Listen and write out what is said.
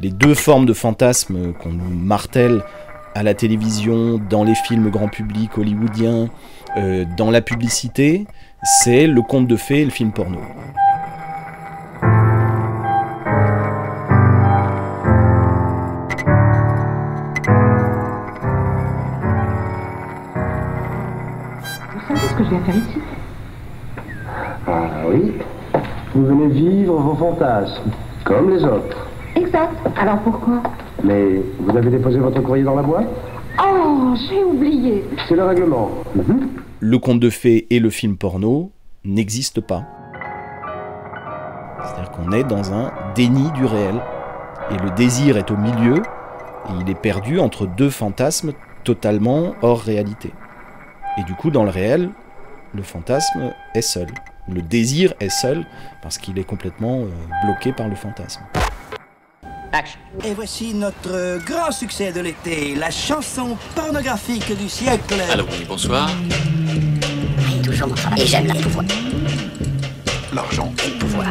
les deux formes de fantasmes qu'on nous martèle à la télévision, dans les films grand public hollywoodiens, euh, dans la publicité, c'est le conte de fées et le film porno. Vous savez ce que je viens faire ici? Ah oui Vous venez vivre vos fantasmes, comme les autres. Exact. Alors pourquoi? Mais vous avez déposé votre courrier dans la boîte? Oh, j'ai oublié. C'est le règlement. Mhm. Le conte de fées et le film porno n'existent pas. C'est-à-dire qu'on est dans un déni du réel. Et le désir est au milieu, et il est perdu entre deux fantasmes totalement hors réalité. Et du coup, dans le réel, le fantasme est seul. Le désir est seul, parce qu'il est complètement euh, bloqué par le fantasme. Et voici notre euh, grand succès de l'été, la chanson pornographique du siècle. Alors oui, bonsoir. toujours mon travail. Et j'aime le pouvoir. L'argent. Et le pouvoir.